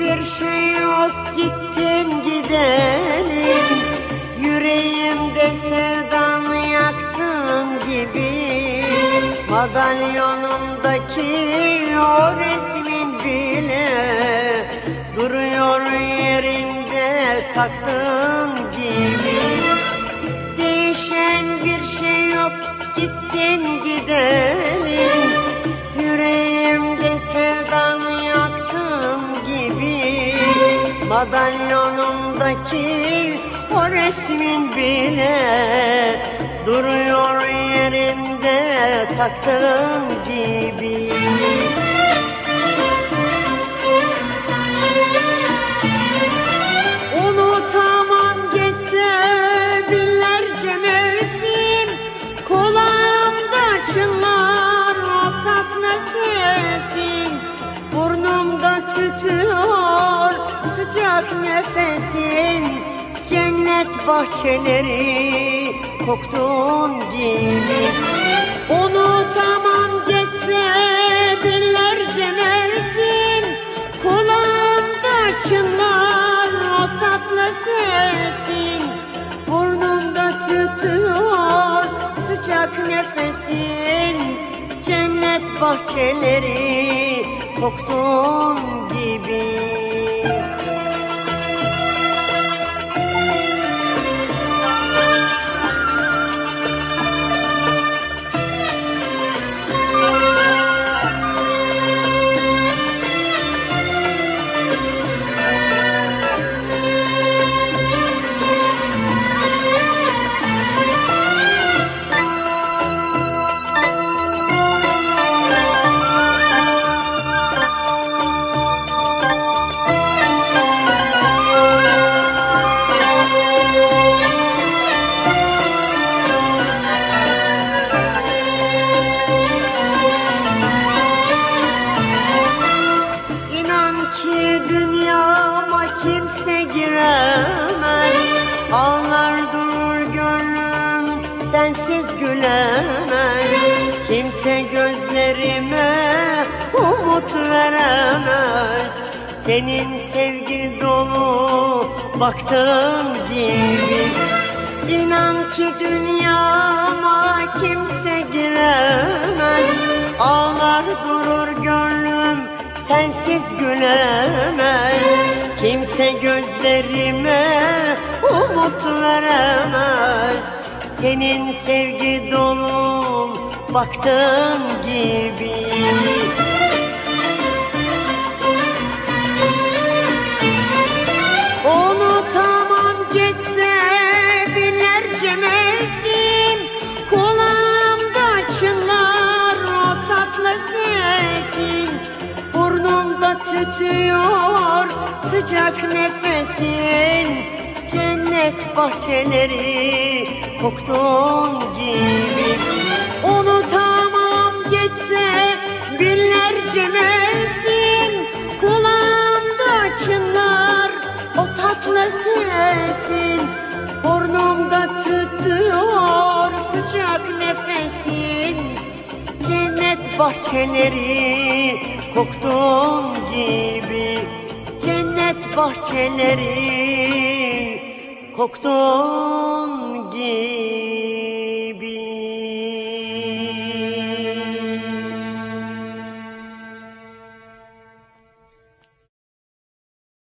bir şey yok gittin gidelim. Yüreğimde sevdan yaktığın gibi. Madalyonumdaki o resmin bile Duruyor yerinde taktığın gibi. Değişen bir şey yok gittin gidelim Madalyonumdaki o resmin bile Duruyor yerinde taktığım gibi sıcak nefesin Cennet bahçeleri koktuğun gibi. Unutamam geçse binlerce mevsim Kulağımda çınlar o tatlı sesin. Burnumda tütüyor sıcak nefesin Cennet bahçeleri koktuğun gibi kimse giremez Ağlar durur gönlüm sensiz gülemez Kimse gözlerime umut veremez. Senin sevgi dolu baktığın gibi. İnan ki dünyama kimse giremez. Ağlar durur sensiz gülemez Kimse gözlerime umut veremez. Senin sevgi dolu baktığın gibi Tütüyor sıcak nefesin Cennet bahçeleri koktuğun gibi. Unutamam geçse binlerce mevsim Kulağımda çınlar o tatlı sesin. Burnumda tütüyor sıcak nefesin. Cennet bahçeleri koktuğun gibi Cennet bahçeleri. Koktuğun gibi